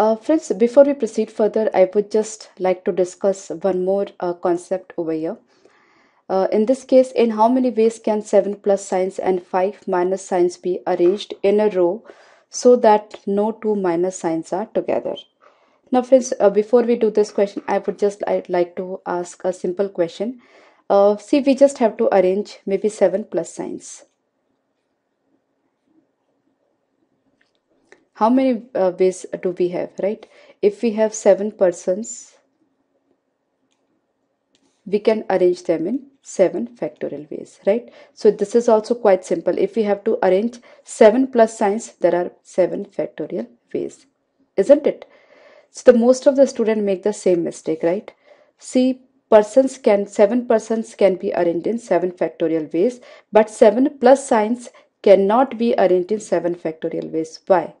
Uh, friends, before we proceed further, I would just like to discuss one more uh, concept over here. Uh, in this case, in how many ways can 7 plus signs and 5 minus signs be arranged in a row so that no two minus signs are together? Now friends, uh, before we do this question, I would just I'd like to ask a simple question. Uh, see, we just have to arrange maybe 7 plus signs. How many uh, ways do we have, right? If we have 7 persons, we can arrange them in 7 factorial ways, right? So this is also quite simple. If we have to arrange 7 plus signs, there are 7 factorial ways, isn't it? So the most of the student make the same mistake, right? See, persons can, 7 persons can be arranged in 7 factorial ways, but 7 plus signs cannot be arranged in 7 factorial ways. Why?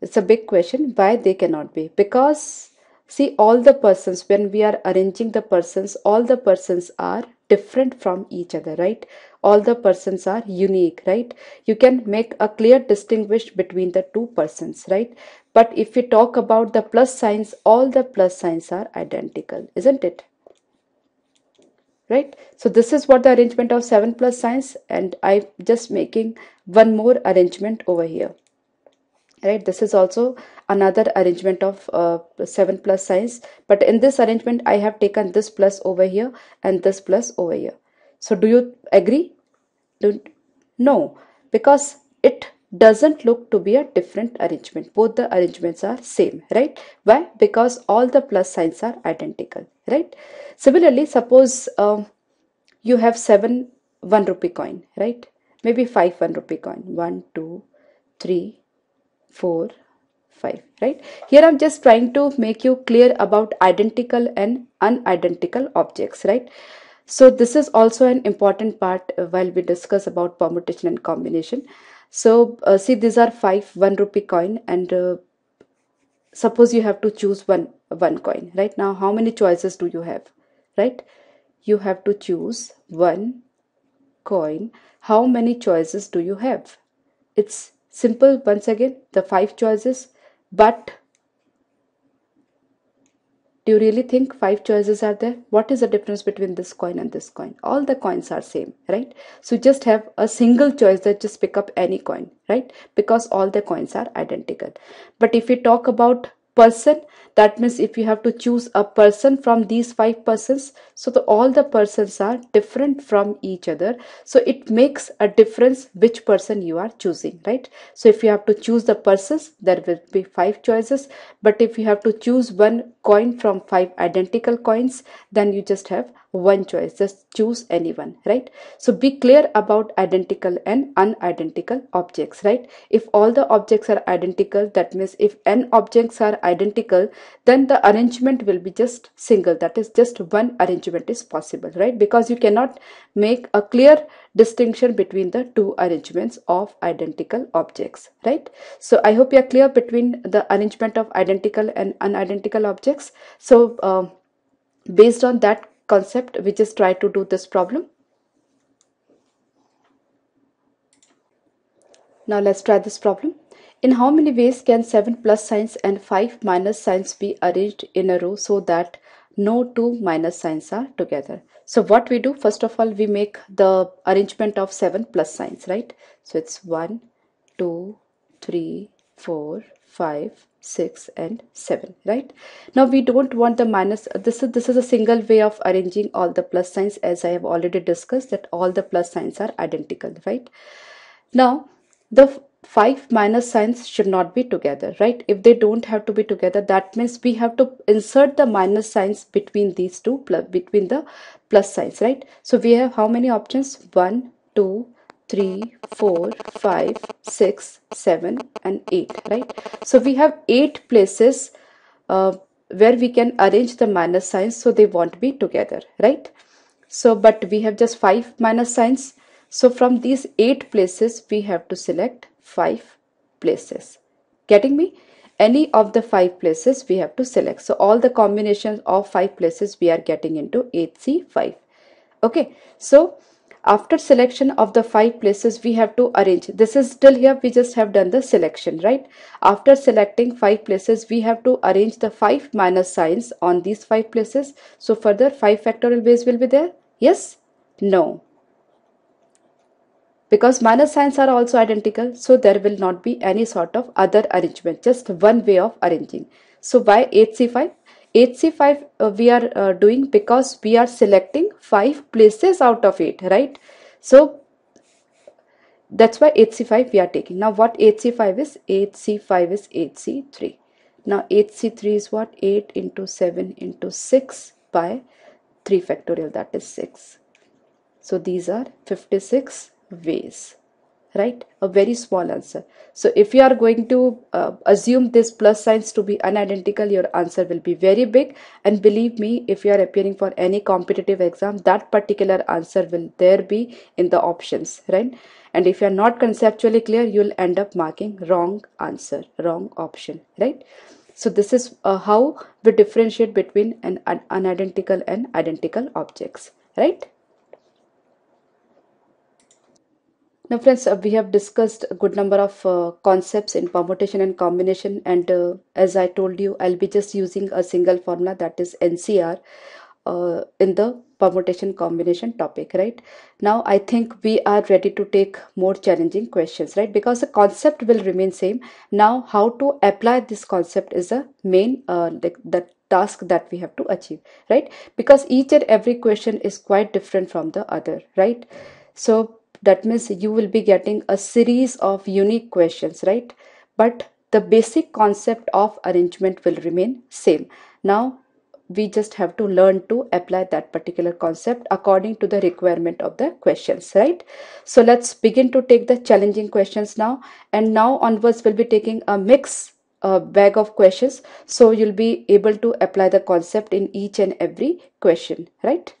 It's a big question. Why they cannot be? Because see all the persons when we are arranging the persons all the persons are different from each other right? All the persons are unique right? You can make a clear distinguish between the two persons right? But if we talk about the plus signs all the plus signs are identical isn't it? Right? So this is what the arrangement of 7 plus signs and i'm just making one more arrangement over here right this is also another arrangement of uh, 7 plus signs but in this arrangement I have taken this plus over here and this plus over here. So do you agree? Don't no because it doesn't look to be a different arrangement. Both the arrangements are same right? Why? Because all the plus signs are identical right? Similarly suppose um, you have seven one rupee coin right? Maybe five one rupee coin. One two three 4 5 right? Here i'm just trying to make you clear about identical and unidentical objects right? So this is also an important part while we discuss about permutation and combination. So uh, see these are five one rupee coin and uh, suppose you have to choose one one coin right? Now how many choices do you have right? You have to choose one coin. How many choices do you have? It's Simple once again, the five choices, but do you really think five choices are there? What is the difference between this coin and this coin? All the coins are same, right? So just have a single choice that just pick up any coin, right? Because all the coins are identical. But if we talk about person that means if you have to choose a person from these five persons so the, all the persons are different from each other. So it makes a difference which person you are choosing right? So if you have to choose the persons there will be five choices. But if you have to choose one coin from five identical coins then you just have one choice just choose anyone right? So be clear about identical and unidentical objects right? If all the objects are identical that means if n objects are identical then the arrangement will be just single. That is just one arrangement is possible right? Because you cannot make a clear distinction between the two arrangements of identical objects right? So i hope you are clear between the arrangement of identical and unidentical objects. So uh, based on that concept we just try to do this problem. Now let's try this problem. In how many ways can 7 plus signs and 5 minus signs be arranged in a row so that no two minus signs are together? So what we do? First of all we make the arrangement of 7 plus signs right? So it's 1 2 3 4 5 6 and 7 right? Now we don't want the minus this is this is a single way of arranging all the plus signs. As i have already discussed that all the plus signs are identical right? Now the 5 minus signs should not be together right? If they don't have to be together that means we have to insert the minus signs between these two plus between the plus signs right? So we have how many options? 1 2 3 4 5 6 7 and 8 right? So we have eight places uh, where we can arrange the minus signs so they won't be together right? So but we have just five minus signs. So from these eight places we have to select five places. Getting me? Any of the five places we have to select. So all the combinations of five places we are getting into 8c5 okay. So after selection of the five places we have to arrange. This is still here we just have done the selection right? After selecting five places we have to arrange the five minus signs on these five places. So further five factorial ways will be there? Yes? No. Because minus signs are also identical so there will not be any sort of other arrangement just one way of arranging. So why 8c5 8c5 uh, we are uh, doing because we are selecting 5 places out of 8 right? So that's why 8c5 we are taking. Now what 8c5 is? 8c5 is 8c3 now 8c3 is what? 8 into 7 into 6 by 3 factorial that is 6 so these are 56 ways right? A very small answer. So if you are going to uh, assume this plus signs to be unidentical your answer will be very big. And believe me if you are appearing for any competitive exam that particular answer will there be in the options right? And if you are not conceptually clear you'll end up marking wrong answer wrong option right? So this is uh, how we differentiate between an unidentical and identical objects right Now friends, uh, we have discussed a good number of uh, concepts in permutation and combination and uh, as I told you, I'll be just using a single formula that is NCR uh, in the permutation combination topic, right? Now I think we are ready to take more challenging questions, right? Because the concept will remain same. Now how to apply this concept is a main, uh, the, the task that we have to achieve, right? Because each and every question is quite different from the other, right? So that means you will be getting a series of unique questions right? But the basic concept of arrangement will remain same. Now we just have to learn to apply that particular concept according to the requirement of the questions right? So let's begin to take the challenging questions now. And now onwards we'll be taking a mix uh, bag of questions. So you'll be able to apply the concept in each and every question right